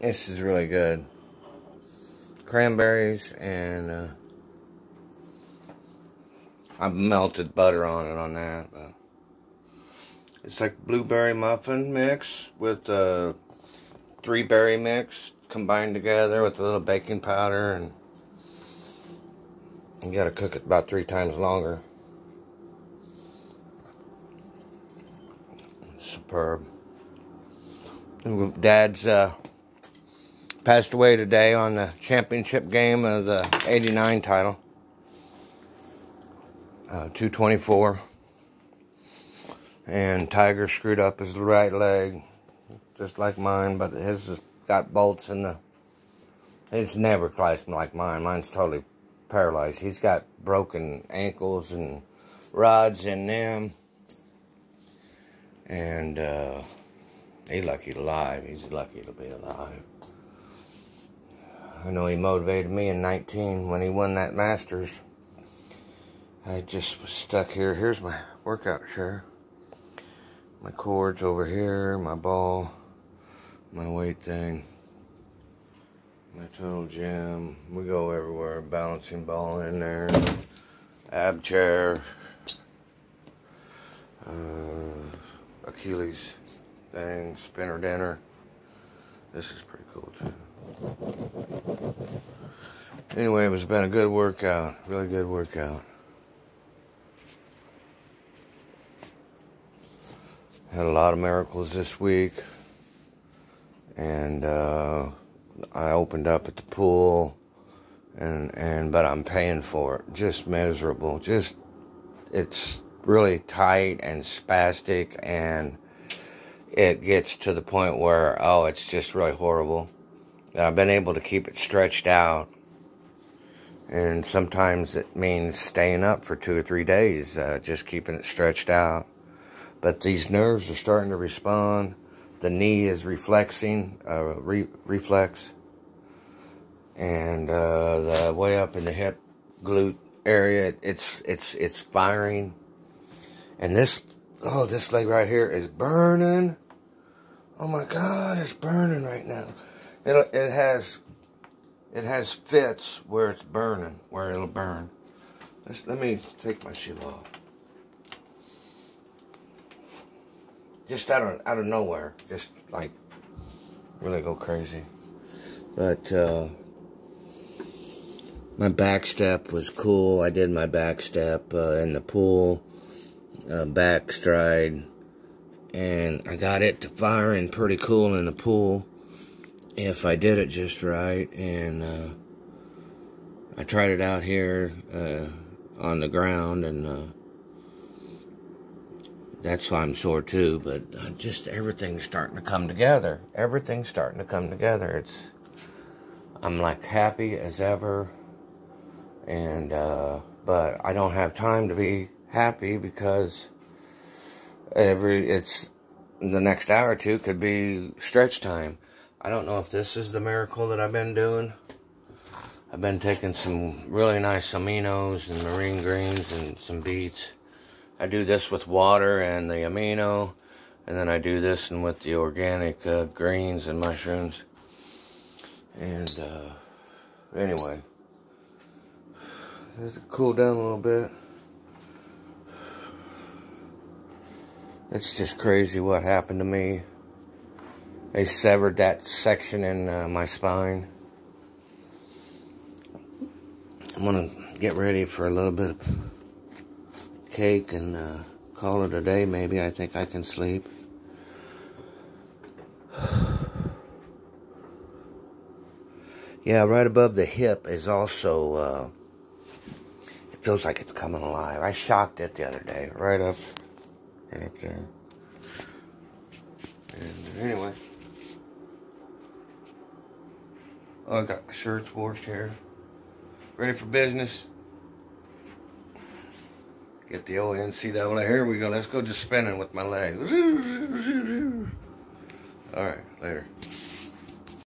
This is really good. Cranberries and uh, I've melted butter on it on that. It's like blueberry muffin mix with uh, three berry mix combined together with a little baking powder and you gotta cook it about three times longer. Superb. Dad's uh, passed away today on the championship game of the 89 title. Uh, 224. And Tiger screwed up his right leg, just like mine, but his has got bolts in the. It's never quite like mine. Mine's totally paralyzed. He's got broken ankles and rods in them. And uh, he's lucky to alive. He's lucky to be alive. I know he motivated me in 19 when he won that Masters. I just was stuck here. Here's my workout chair. My cords over here, my ball, my weight thing, my total gym. We go everywhere. Balancing ball in there, ab chair, uh, Achilles thing, spinner dinner. This is pretty cool too. Anyway, it was been a good workout. Really good workout. Had a lot of miracles this week. And uh, I opened up at the pool and and but I'm paying for it. Just miserable. Just it's really tight and spastic and it gets to the point where oh it's just really horrible. I've been able to keep it stretched out. And sometimes it means staying up for two or three days, uh, just keeping it stretched out. But these nerves are starting to respond. The knee is reflexing, uh, re reflex. And uh, the way up in the hip glute area, it's it's it's firing. And this, oh, this leg right here is burning. Oh my God, it's burning right now. It it has it has fits where it's burning, where it'll burn. Let's, let me take my shoe off. just out of out of nowhere, just like really go crazy. But uh, my back step was cool. I did my back step uh, in the pool, uh, back stride, and I got it to firing pretty cool in the pool if I did it just right. And uh, I tried it out here uh, on the ground and uh, that's why I'm sore too, but uh, just everything's starting to come together. Everything's starting to come together. It's, I'm like happy as ever, and, uh, but I don't have time to be happy because every, it's, the next hour or two could be stretch time. I don't know if this is the miracle that I've been doing. I've been taking some really nice aminos and marine greens and some beets I do this with water and the amino, and then I do this and with the organic uh, greens and mushrooms. And uh, anyway, just cool down a little bit. It's just crazy what happened to me. They severed that section in uh, my spine. I'm gonna get ready for a little bit of cake and uh, call it a day, maybe. I think I can sleep. yeah, right above the hip is also, uh, it feels like it's coming alive. I shocked it the other day, right up, right up there. And anyway. Oh, I got my shirts washed here. Ready for business. Get the old NCAA. Here we go. Let's go just spinning with my legs. All right, later.